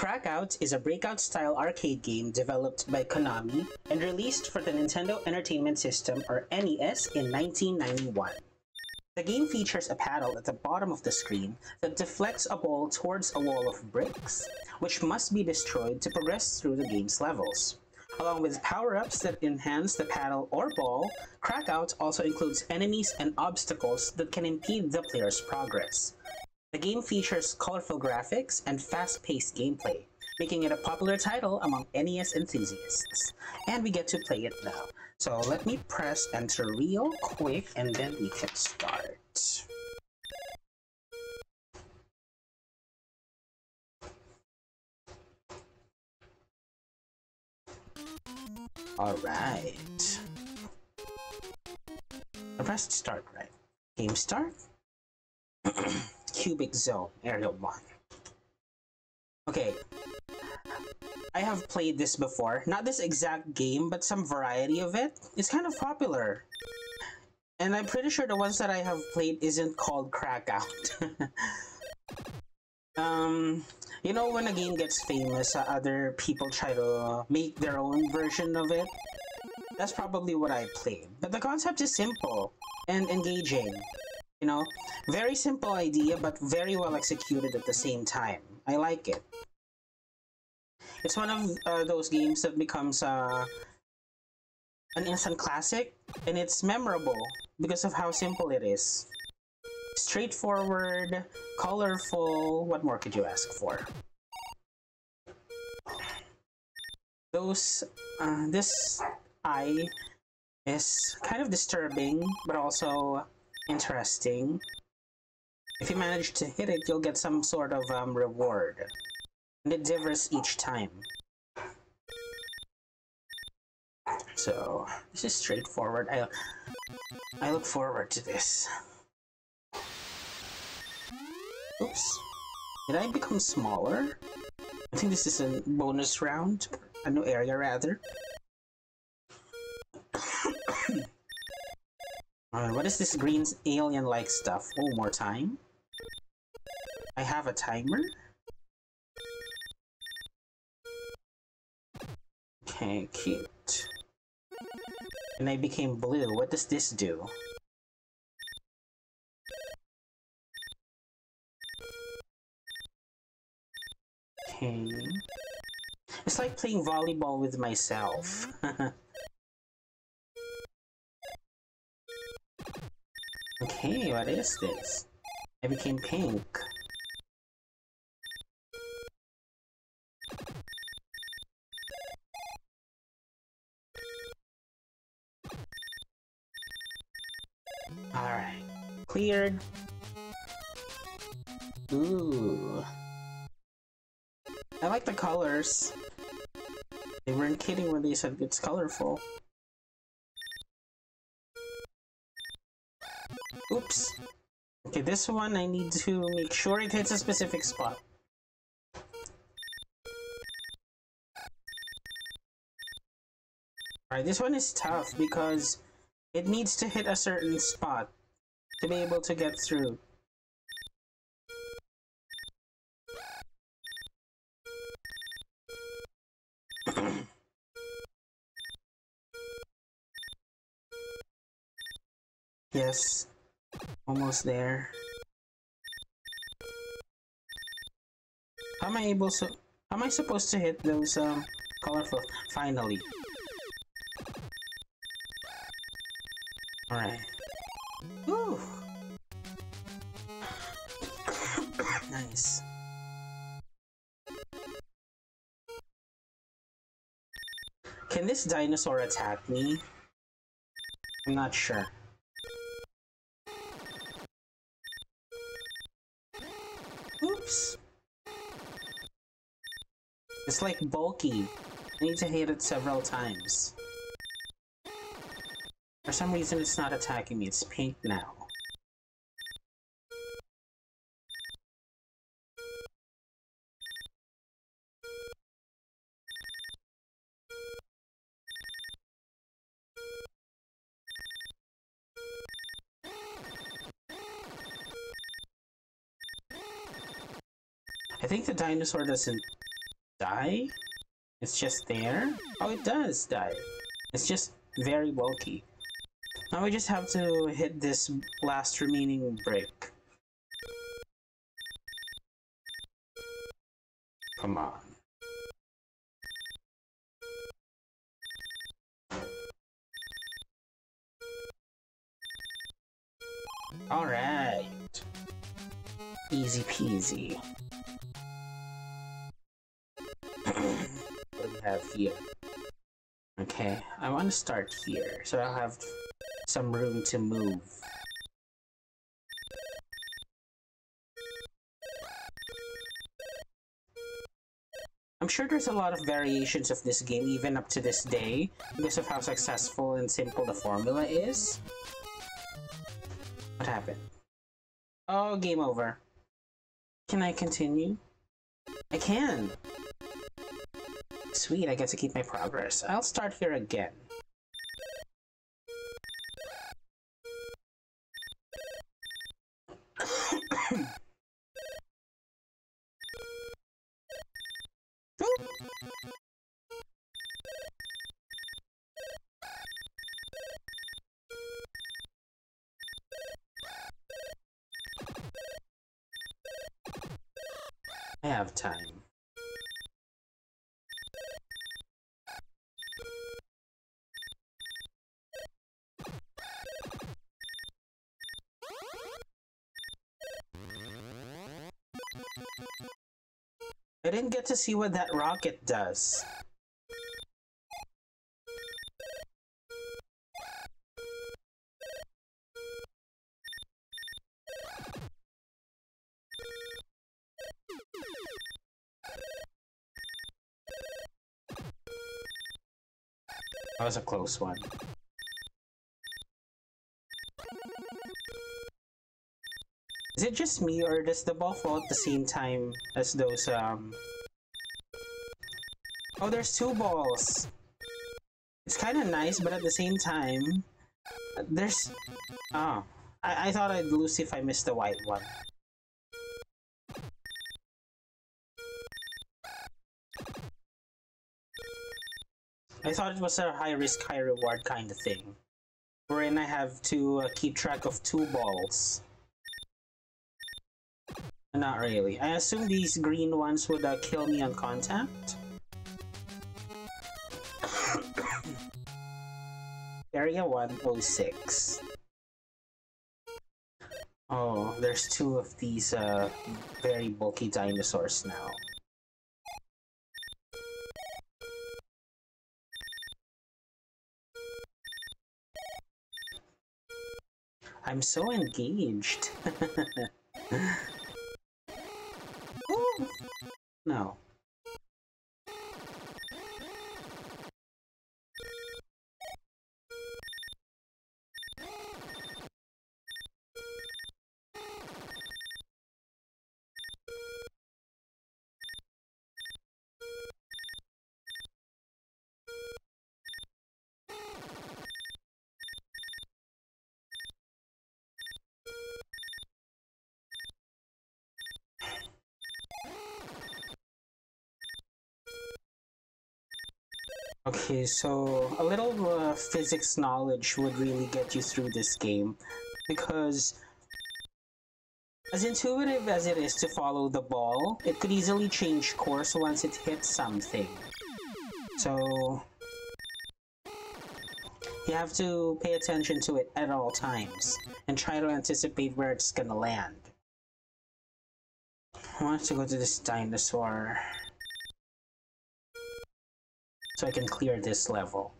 Crackout is a breakout-style arcade game developed by Konami and released for the Nintendo Entertainment System or NES in 1991. The game features a paddle at the bottom of the screen that deflects a ball towards a wall of bricks, which must be destroyed to progress through the game's levels. Along with power-ups that enhance the paddle or ball, Crackout also includes enemies and obstacles that can impede the player's progress. The game features colorful graphics and fast-paced gameplay, making it a popular title among NES enthusiasts. And we get to play it now. So let me press enter real quick and then we can start. Alright. I pressed start, right? Game start? Cubic Zone, Area 1. Okay. I have played this before. Not this exact game, but some variety of it. It's kind of popular. And I'm pretty sure the ones that I have played isn't called Crackout. um, you know when a game gets famous, uh, other people try to make their own version of it? That's probably what I played. But the concept is simple and engaging. You know, very simple idea, but very well executed at the same time. I like it. It's one of uh, those games that becomes uh, an instant classic, and it's memorable because of how simple it is. Straightforward, colorful, what more could you ask for? Those, uh, this eye is kind of disturbing, but also interesting. If you manage to hit it, you'll get some sort of um, reward. And it differs each time. So, this is straightforward. I, I look forward to this. Oops. Did I become smaller? I think this is a bonus round. A new area, rather. Alright, what is this green alien-like stuff? Oh, more time? I have a timer? Okay, cute. And I became blue. What does this do? Okay. It's like playing volleyball with myself. okay, what is this? I became pink. Alright. Cleared. Ooh. I like the colors. They weren't kidding when they said it's colorful. Okay, this one I need to make sure it hits a specific spot. Alright, this one is tough because it needs to hit a certain spot to be able to get through. yes, almost there. How am I able to... How am I supposed to hit those um, colorful... Finally. Alright. Woo! nice. Can this dinosaur attack me? I'm not sure. It's like bulky. I need to hit it several times. For some reason it's not attacking me, it's pink now. I think the dinosaur doesn't die? It's just there? Oh, it does die. It's just very bulky. Now we just have to hit this last remaining brick. Here? Okay, I want to start here, so I'll have some room to move. I'm sure there's a lot of variations of this game even up to this day because of how successful and simple the formula is. What happened? Oh, game over. Can I continue? I can! Sweet, I get to keep my progress. I'll start here again. I have time. To see what that rocket does. That was a close one. Is it just me, or does the ball fall at the same time as those, um... Oh, there's two balls! It's kind of nice, but at the same time... There's... Oh. I, I thought I'd lose if I missed the white one. I thought it was a high risk, high reward kind of thing. Wherein I have to uh, keep track of two balls. Not really. I assume these green ones would uh, kill me on contact. Area 106. Oh, there's two of these uh, very bulky dinosaurs now. I'm so engaged. no. Okay, so a little uh, physics knowledge would really get you through this game because as intuitive as it is to follow the ball, it could easily change course once it hits something. So you have to pay attention to it at all times and try to anticipate where it's gonna land. I want to go to this dinosaur so I can clear this level.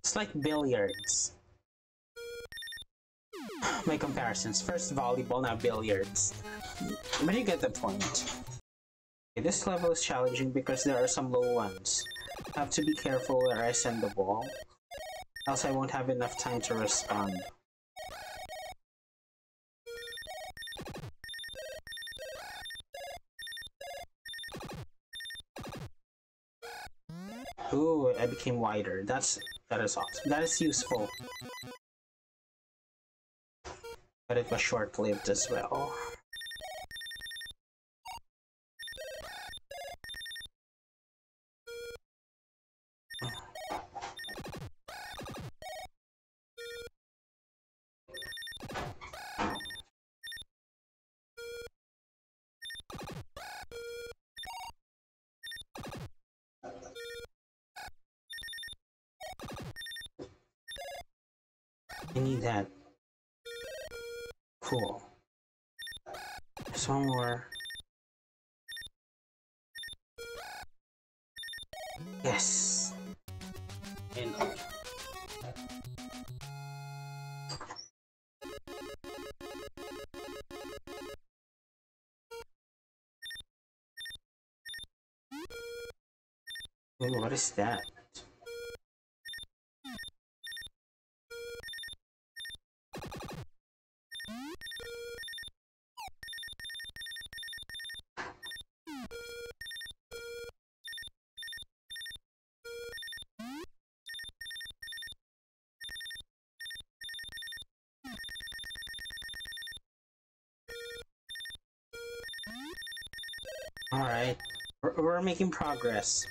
It's like billiards. My comparisons. First volleyball, now billiards. But you get the point. This level is challenging because there are some low ones. I have to be careful where I send the ball else I won't have enough time to respond. Ooh, I became wider. That's that is awesome. That is useful. But it was short-lived as well. More. Yes. And Ooh, what is that? Alright, we're, we're making progress.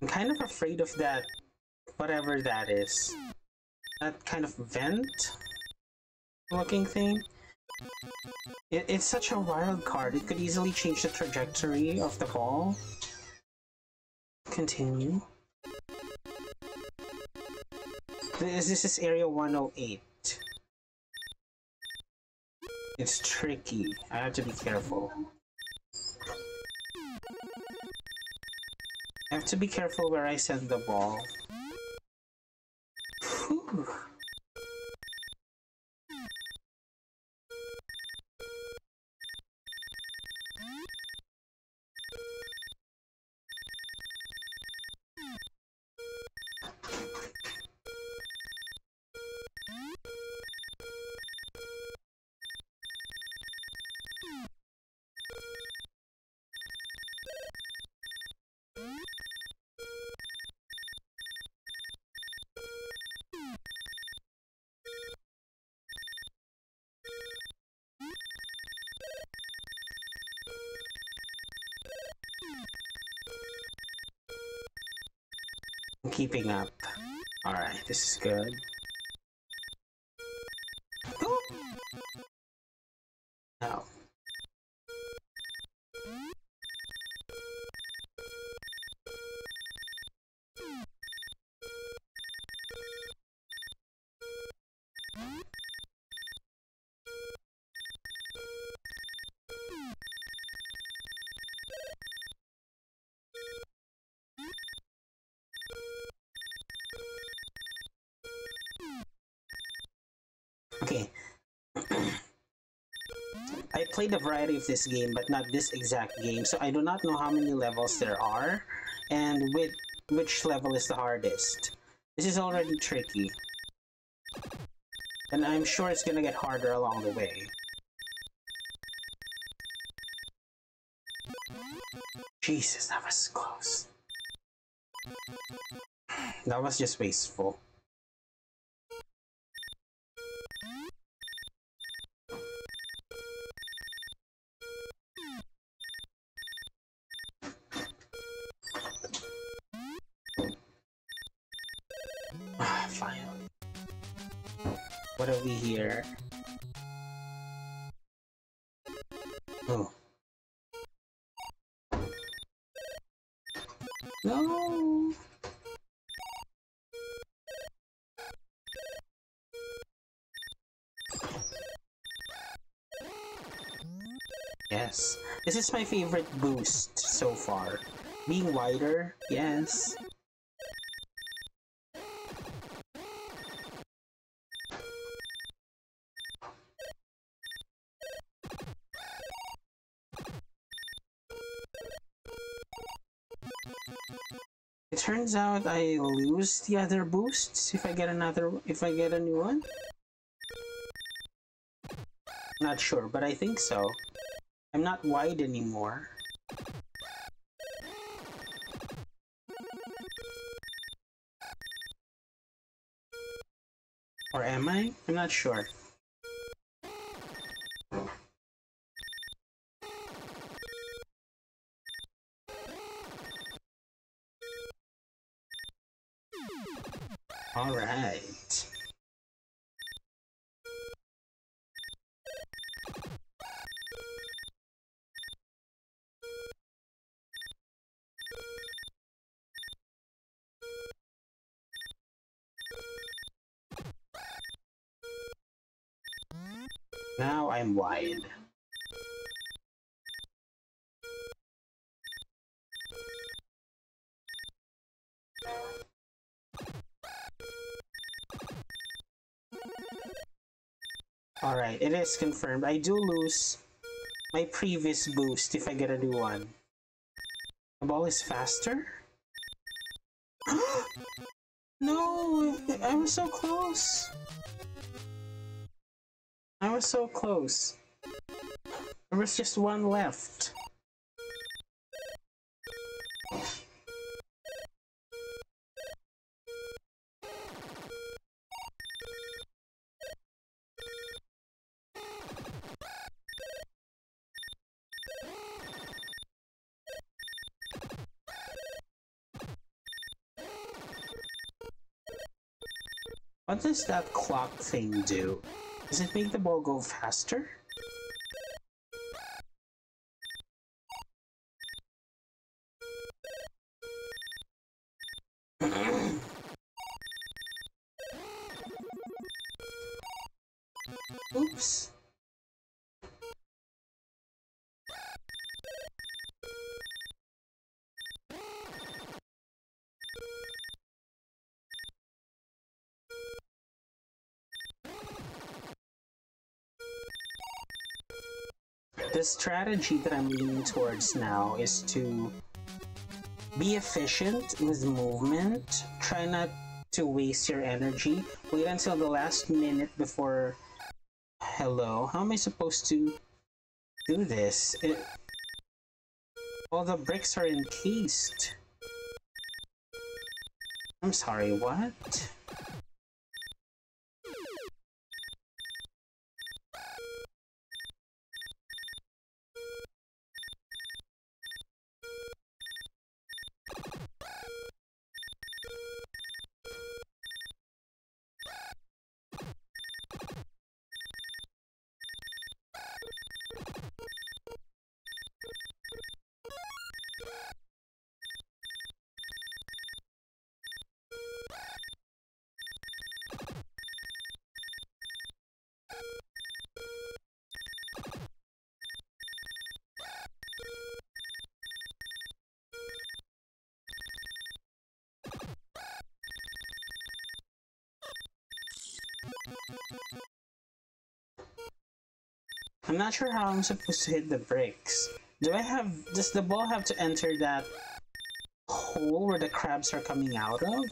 I'm kind of afraid of that, whatever that is. That kind of vent looking thing. It, it's such a wild card, it could easily change the trajectory of the ball. Continue. This, this is area 108. It's tricky. I have to be careful. I have to be careful where I send the ball. Keeping up. Alright, this is good. Played a variety of this game, but not this exact game, so I do not know how many levels there are, and with which level is the hardest. This is already tricky. And I'm sure it's gonna get harder along the way. Jesus, that was close. That was just wasteful. Yes. This is my favorite boost so far. Being wider, yes. It turns out I lose the other boosts if I get another if I get a new one. Not sure, but I think so. I'm not wide anymore. Or am I? I'm not sure. Now I'm wide. Alright, it is confirmed. I do lose my previous boost if I get a new one. The ball is faster? no! I was so close! I was so close. There was just one left. What does that clock thing do? Does it make the ball go faster? Oops. The strategy that I'm leaning towards now is to be efficient with movement. Try not to waste your energy. Wait until the last minute before... Hello, how am I supposed to do this? It... All the bricks are encased. I'm sorry, what? I'm not sure how I'm supposed to hit the bricks. Do I have... Does the ball have to enter that hole where the crabs are coming out of?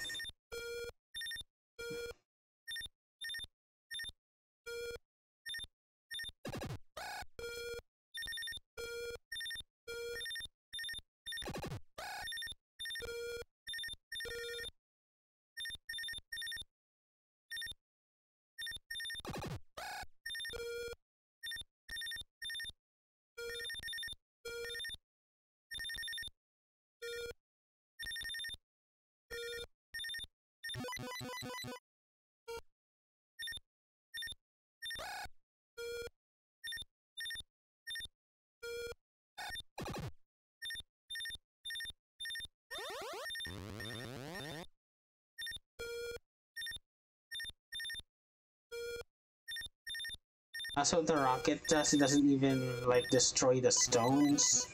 That's what the rocket does, it doesn't even like destroy the stones.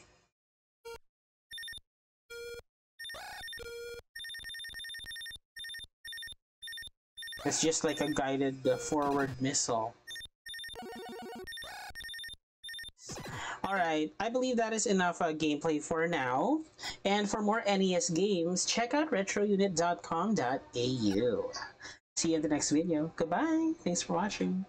It's just like a guided uh, forward missile. Alright, I believe that is enough uh, gameplay for now. And for more NES games, check out retrounit.com.au. See you in the next video. Goodbye. Thanks for watching.